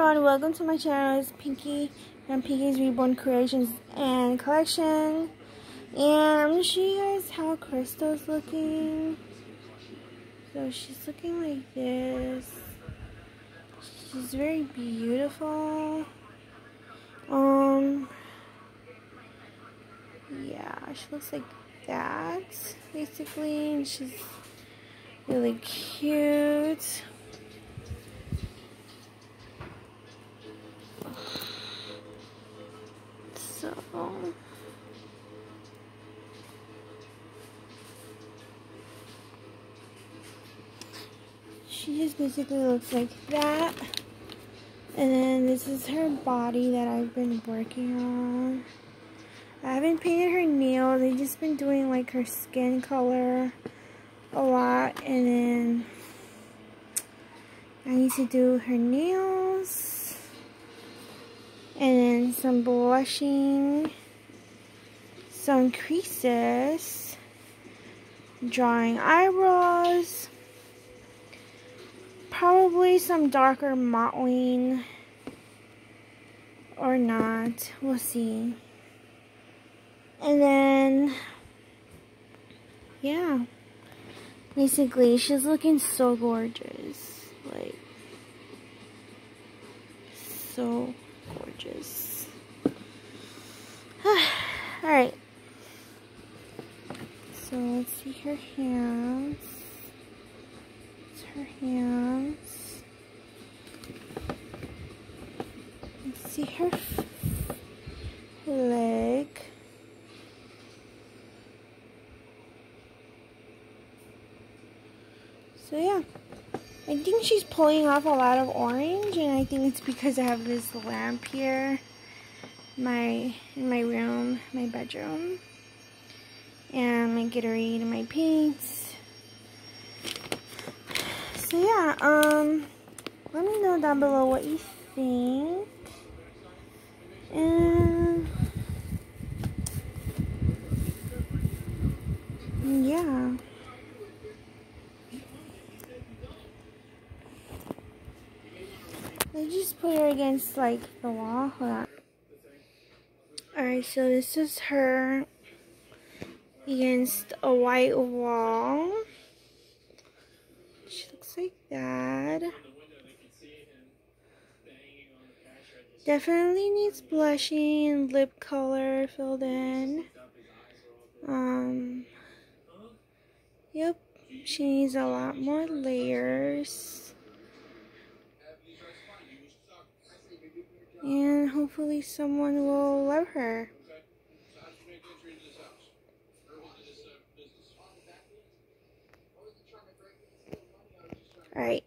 everyone, welcome to my channel. It's Pinky from Pinky's Reborn Creations and Collection. And I'm to show you guys how Crystal's looking. So she's looking like this. She's very beautiful. Um, yeah, she looks like that, basically. And she's really cute. She just basically looks like that. And then this is her body that I've been working on. I haven't painted her nails. I've just been doing like her skin color a lot. And then I need to do her nails and then some blushing, some creases, drawing eyebrows, probably some darker mottling or not, we'll see. And then, yeah, basically she's looking so gorgeous, like, so gorgeous. Alright. So let's see her hands. Her hands. Let's see her leg. So yeah. I think she's pulling off a lot of orange and I think it's because I have this lamp here my in my room, my bedroom. And my Gatorade and my paints. So yeah, um let me know down below what you think. And yeah. I just put her against like the wall. Hold on. Alright, so this is her against a white wall. Like that. Definitely needs blushing and lip color filled in. Um, yep, she needs a lot more layers. and hopefully someone will love her. Alright.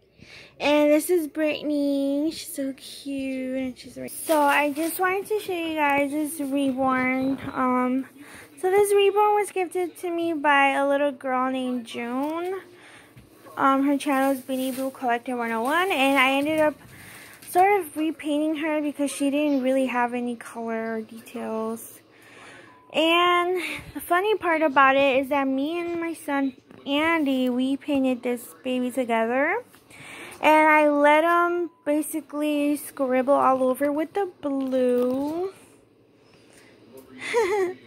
And this is Brittany. She's so cute and she's So I just wanted to show you guys this reborn. Um so this reborn was gifted to me by a little girl named June. Um her channel is Beanie Boo Collector 101 and I ended up sort of repainting her because she didn't really have any color or details. And the funny part about it is that me and my son Andy, we painted this baby together. And I let him basically scribble all over with the blue.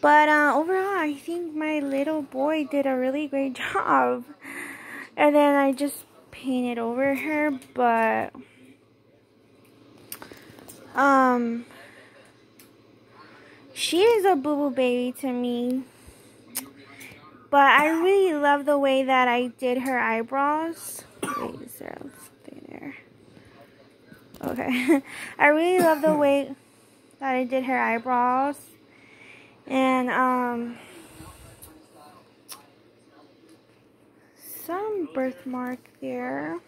but uh, overall, I think my little boy did a really great job. And then I just painted over her, but um, she is a Bubu baby to me. But I really love the way that I did her eyebrows. Wait, is there something there? Okay. I really love the way that I did her eyebrows. And, um, some birthmark there.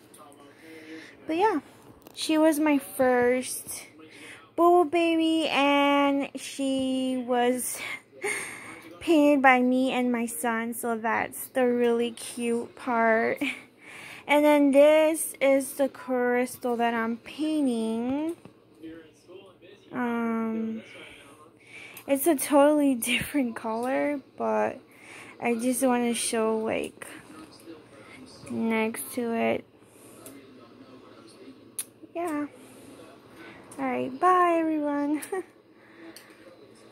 But yeah, she was my first Boo Baby and she was painted by me and my son so that's the really cute part. And then this is the crystal that I'm painting. Um it's a totally different color but I just want to show like next to it. Yeah. Alright, bye everyone.